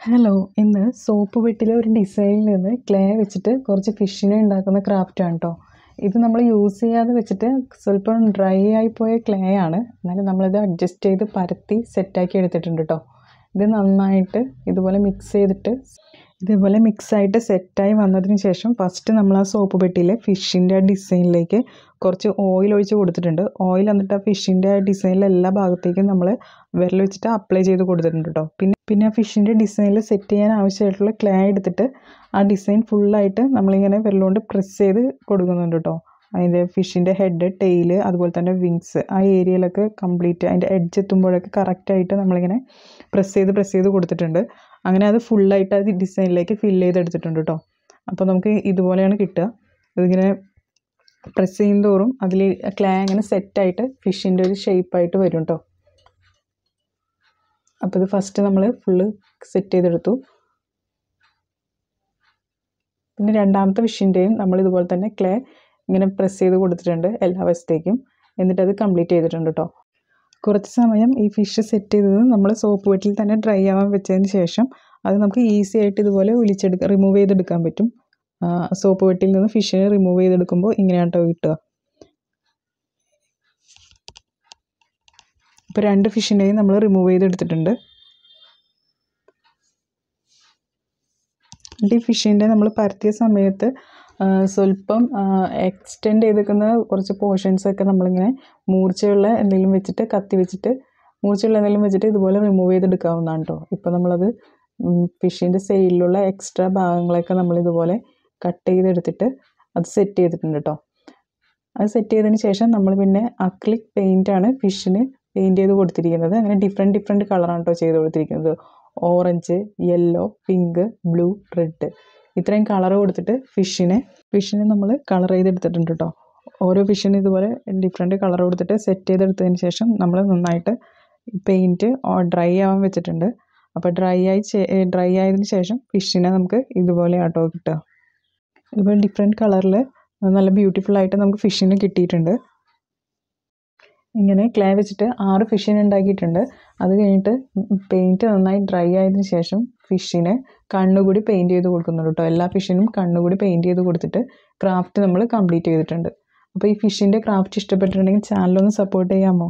Hello ഇന്ന് soap വെട്ടിലെ ഒരു ഡിസൈനിൽ നിന്ന് ക്ലേ വെച്ചിട്ട് കുറച്ച് ഫിഷിനെ ഉണ്ടാക്കുന്ന ക്രാഫ്റ്റാണ് കേട്ടോ ഇത് നമ്മൾ യൂസ് ചെയ്യാതെ വെച്ചിട്ട് സ്വല്പം ഡ്രൈ ആയിപ്പോയ പോയ ക്ലേ ആണ്. എന്നാലും നമ്മളിത് അഡ്ജസ്റ്റ് ചെയ്ത് പരത്തി സെറ്റാക്കി എടുത്തിട്ടുണ്ട് കേട്ടോ ഇത് നന്നായിട്ട് ഇതുപോലെ മിക്സ് ചെയ്തിട്ട് ഇതേപോലെ മിക്സായിട്ട് സെറ്റായി വന്നതിന് ശേഷം ഫസ്റ്റ് നമ്മൾ ആ സോപ്പ് പെട്ടിയിലെ ഫിഷിന്റെ ആ ഡിസൈനിലേക്ക് കുറച്ച് ഓയിൽ ഒഴിച്ച് കൊടുത്തിട്ടുണ്ട്. ഓയിൽ എന്നിട്ട് ആ ഫിഷിന്റെ ആ ഡിസൈനിലെ എല്ലാ ഭാഗത്തേക്കും നമ്മൾ വിരൽ വെച്ചിട്ട് അപ്ലൈ ചെയ്ത് കൊടുത്തിട്ടുണ്ട് കേട്ടോ പിന്നെ പിന്നെ ആ ഫിഷിന്റെ ഡിസൈനിൽ സെറ്റ് ചെയ്യാൻ ആവശ്യമായിട്ടുള്ള ക്ലേ എടുത്തിട്ട് ആ ഡിസൈൻ ഫുള്ളായിട്ട് നമ്മളിങ്ങനെ വിരലുകൊണ്ട് പ്രസ് ചെയ്ത് കൊടുക്കുന്നുണ്ട് കേട്ടോ അതിന്റെ ഫിഷിന്റെ ഹെഡ് ടെയിൽ അതുപോലെ തന്നെ വിങ്സ് ആ ഏരിയയിലൊക്കെ കംപ്ലീറ്റ് അതിന്റെ എഡ്ജ് എത്തുമ്പോഴൊക്കെ കറക്റ്റായിട്ട് നമ്മളിങ്ങനെ പ്രസ് ചെയ്ത് പ്രസ് ചെയ്ത് കൊടുത്തിട്ടുണ്ട്. അങ്ങനെ അത് ഫുള്ളായിട്ട് അത് ഡിസൈനിലേക്ക് ഫില്ല് ചെയ്തെടുത്തിട്ടുണ്ട് കേട്ടോ അപ്പോൾ നമുക്ക് ഇതുപോലെയാണ് കിട്ടുക. ഇതിങ്ങനെ പ്രസ് ചെയ്യും തോറും അതിൽ ക്ലേ അങ്ങനെ സെറ്റായിട്ട് ഫിഷിന്റെ ഒരു ഷേപ്പായിട്ട് വരും കേട്ടോ അപ്പോൾ ഇത് ഫസ്റ്റ് നമ്മൾ ഫുള്ള് സെറ്റ് ചെയ്തെടുത്തു. പിന്നെ രണ്ടാമത്തെ ഫിഷിന്റെയും നമ്മൾ ഇതുപോലെ തന്നെ ക്ലേ ഇങ്ങനെ പ്രസ് ചെയ്ത് കൊടുത്തിട്ടുണ്ട് എല്ലാ വശത്തേക്കും. എന്നിട്ട് അത് കംപ്ലീറ്റ് ചെയ്തിട്ടുണ്ട് കേട്ടോ കുറച്ച് സമയം ഈ ഫിഷ് സെറ്റ് ചെയ്തത് നമ്മൾ സോപ്പ് വെട്ടിൽ തന്നെ ഡ്രൈ ആവാൻ വെച്ചതിന് ശേഷം അത് നമുക്ക് ഈസി ആയിട്ട് ഇതുപോലെ ഒലിച്ചെടുക്കാൻ റിമൂവ് ചെയ്തെടുക്കാൻ പറ്റും. സോപ്പ് വെട്ടിൽ നിന്ന് ഫിഷിനെ റിമൂവ് ചെയ്തെടുക്കുമ്പോൾ ഇങ്ങനെയാണ് കേട്ടോ കിട്ടുക. ഇപ്പോൾ രണ്ട് ഫിഷിനെയും നമ്മൾ റിമൂവ് ചെയ്തെടുത്തിട്ടുണ്ട്. ഈ ഫിഷിന്റെ നമ്മൾ പരത്തിയ സമയത്ത് സ്വല്പം എക്സ്റ്റെൻഡ് ചെയ്തിരിക്കുന്ന കുറച്ച് പോർഷൻസൊക്കെ നമ്മളിങ്ങനെ മൂർച്ചയുള്ള എന്തെങ്കിലും വെച്ചിട്ട് കത്തി വെച്ചിട്ട് മൂർച്ചയുള്ള എന്തെങ്കിലും വെച്ചിട്ട് ഇതുപോലെ റിമൂവ് ചെയ്തെടുക്കാവുന്നതാണ് കേട്ടോ ഇപ്പോൾ നമ്മളത് ഫിഷിന്റെ സെയിലുള്ള എക്സ്ട്രാ ഭാഗങ്ങളൊക്കെ നമ്മൾ ഇതുപോലെ കട്ട് ചെയ്തെടുത്തിട്ട് അത് സെറ്റ് ചെയ്തിട്ടുണ്ട് കേട്ടോ അത് സെറ്റ് ചെയ്തതിന് ശേഷം നമ്മൾ പിന്നെ അക്ലിക് പെയിന്റാണ് ഫിഷിന് പെയിന്റ് ചെയ്ത് കൊടുത്തിരിക്കുന്നത്. അങ്ങനെ ഡിഫറെന്റ് ഡിഫറെന്റ് കളറാണ് കേട്ടോ ചെയ്ത് കൊടുത്തിരിക്കുന്നത്. Orange yellow pink blue red ഇത്രയും കളർ കൊടുത്തിട്ട് ഫിഷിനെ ഫിഷിനെ നമ്മൾ കളർ ചെയ്തെടുത്തിട്ടുണ്ട് കേട്ടോ ഓരോ ഫിഷിനും ഇതുപോലെ ഡിഫറെന്റ് കളർ കൊടുത്തിട്ട് സെറ്റ് ചെയ്തെടുത്തതിന് ശേഷം നമ്മൾ നന്നായിട്ട് പെയിന്റ് ഡ്രൈ ആവാൻ വെച്ചിട്ടുണ്ട്. അപ്പോൾ ഡ്രൈ ആയി ഡ്രൈ ആയതിന് ശേഷം ഫിഷിനെ നമുക്ക് ഇതുപോലെ ആട്ടോ കിട്ടുക. ഇതുപോലെ ഡിഫറെന്റ് കളറിൽ നല്ല ബ്യൂട്ടിഫുൾ ആയിട്ട് നമുക്ക് ഫിഷിനെ കിട്ടിയിട്ടുണ്ട്. ഇങ്ങനെ ക്ലേ വെച്ചിട്ട് ആറ് ഫിഷിനെ ഉണ്ടാക്കിയിട്ടുണ്ട്. അത് കഴിഞ്ഞിട്ട് പെയിന്റ് നന്നായി ഡ്രൈ ആയതിനു ശേഷം ഫിഷിനെ കണ്ണുകൂടി പെയിന്റ് ചെയ്ത് കൊടുക്കുന്നുണ്ട് കേട്ടോ എല്ലാ ഫിഷിനും കണ്ണുകൂടി പെയിന്റ് ചെയ്ത് കൊടുത്തിട്ട് ക്രാഫ്റ്റ് നമ്മൾ കംപ്ലീറ്റ് ചെയ്തിട്ടുണ്ട്. അപ്പോൾ ഈ ഫിഷിന്റെ ക്രാഫ്റ്റ് ഇഷ്ടപ്പെട്ടിട്ടുണ്ടെങ്കിൽ ചാനലൊന്ന് സപ്പോർട്ട് ചെയ്യാമോ?